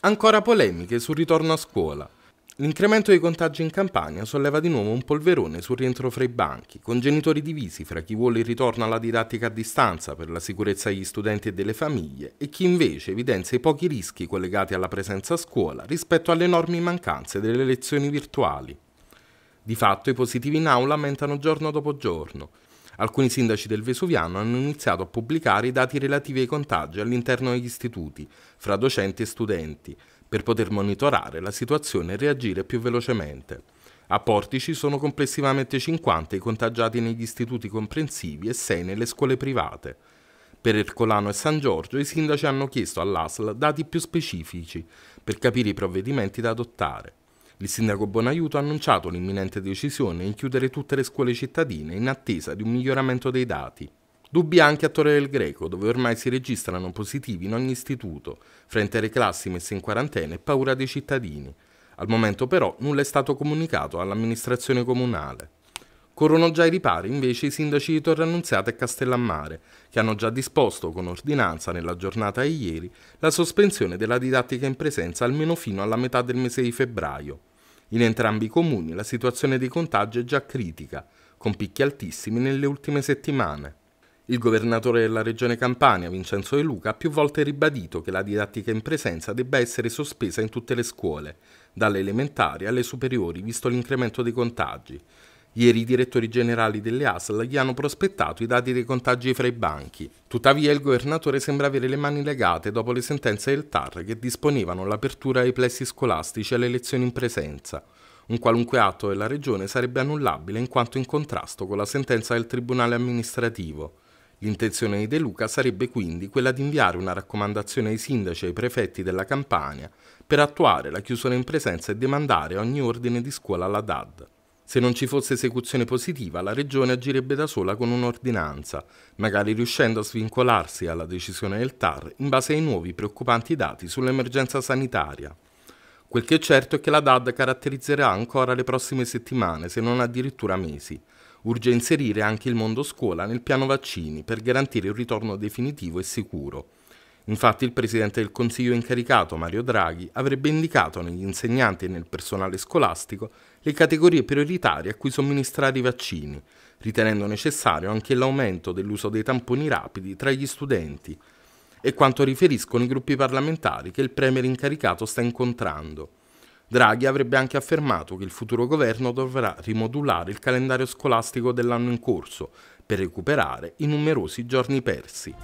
Ancora polemiche sul ritorno a scuola. L'incremento dei contagi in Campania solleva di nuovo un polverone sul rientro fra i banchi, con genitori divisi fra chi vuole il ritorno alla didattica a distanza per la sicurezza degli studenti e delle famiglie e chi invece evidenzia i pochi rischi collegati alla presenza a scuola rispetto alle enormi mancanze delle lezioni virtuali. Di fatto i positivi in aula aumentano giorno dopo giorno. Alcuni sindaci del Vesuviano hanno iniziato a pubblicare i dati relativi ai contagi all'interno degli istituti, fra docenti e studenti, per poter monitorare la situazione e reagire più velocemente. A Portici sono complessivamente 50 i contagiati negli istituti comprensivi e 6 nelle scuole private. Per Ercolano e San Giorgio i sindaci hanno chiesto all'ASL dati più specifici per capire i provvedimenti da adottare. Il sindaco Bonaiuto ha annunciato l'imminente decisione di chiudere tutte le scuole cittadine in attesa di un miglioramento dei dati. Dubbi anche a Torre del Greco, dove ormai si registrano positivi in ogni istituto, fra intere classi messe in quarantena e paura dei cittadini. Al momento però nulla è stato comunicato all'amministrazione comunale. Corrono già i ripari invece i sindaci di Torre Annunziata e Castellammare, che hanno già disposto con ordinanza nella giornata di ieri la sospensione della didattica in presenza almeno fino alla metà del mese di febbraio. In entrambi i comuni la situazione dei contagi è già critica, con picchi altissimi nelle ultime settimane. Il governatore della regione Campania, Vincenzo De Luca, ha più volte ribadito che la didattica in presenza debba essere sospesa in tutte le scuole, dalle elementari alle superiori, visto l'incremento dei contagi. Ieri i direttori generali delle ASL gli hanno prospettato i dati dei contagi fra i banchi. Tuttavia il governatore sembra avere le mani legate dopo le sentenze del TAR che disponevano l'apertura dei plessi scolastici alle lezioni in presenza. Un qualunque atto della regione sarebbe annullabile in quanto in contrasto con la sentenza del Tribunale amministrativo. L'intenzione di De Luca sarebbe quindi quella di inviare una raccomandazione ai sindaci e ai prefetti della Campania per attuare la chiusura in presenza e demandare ogni ordine di scuola alla DAD. Se non ci fosse esecuzione positiva, la Regione agirebbe da sola con un'ordinanza, magari riuscendo a svincolarsi alla decisione del TAR in base ai nuovi preoccupanti dati sull'emergenza sanitaria. Quel che è certo è che la DAD caratterizzerà ancora le prossime settimane, se non addirittura mesi. Urge inserire anche il mondo scuola nel piano vaccini per garantire un ritorno definitivo e sicuro. Infatti il Presidente del Consiglio incaricato, Mario Draghi, avrebbe indicato negli insegnanti e nel personale scolastico le categorie prioritarie a cui somministrare i vaccini, ritenendo necessario anche l'aumento dell'uso dei tamponi rapidi tra gli studenti, e quanto riferiscono i gruppi parlamentari che il Premier incaricato sta incontrando. Draghi avrebbe anche affermato che il futuro governo dovrà rimodulare il calendario scolastico dell'anno in corso per recuperare i numerosi giorni persi.